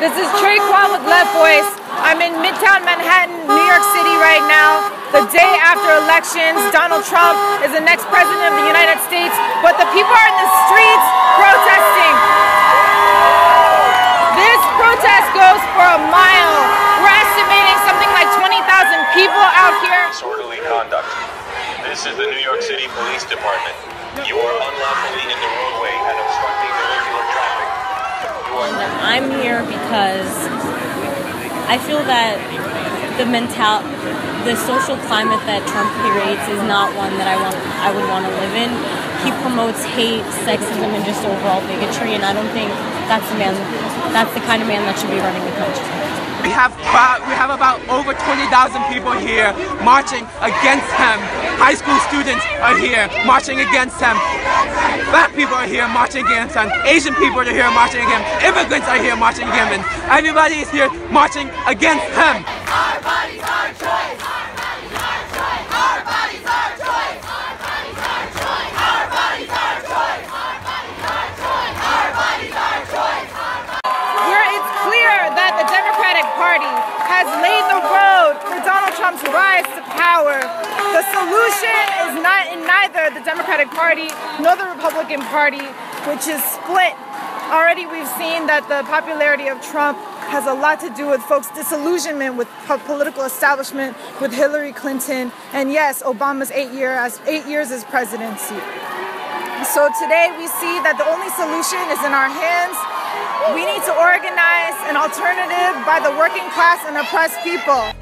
This is Tre Kwon with Left Voice. I'm in Midtown Manhattan, New York City right now. The day after elections, Donald Trump is the next president of the United States, but the people are in the streets protesting. This protest goes for a mile. We're estimating something like 20,000 people out here. Disorderly conduct. This is the New York City Police Department. You are And I'm here because I feel that the mental, the social climate that Trump creates is not one that I want. I would want to live in. He promotes hate, sexism, and just overall bigotry, and I don't think that's the man. That's the kind of man that should be running the country. We have we have about over 20,000 people here marching against him. High school students are here marching against him. Black people are here marching against him. Asian people are here marching against him. Immigrants are here marching against him. Everybody is here marching against him. Where it's clear that the Democratic Party has laid the road for Donald Trump's rise to power. The solution is not in neither the Democratic Party nor the Republican Party, which is split. Already we've seen that the popularity of Trump has a lot to do with folks' disillusionment with political establishment, with Hillary Clinton, and yes, Obama's eight year as eight years as presidency. So today we see that the only solution is in our hands. We need to organize an alternative by the working class and oppressed people.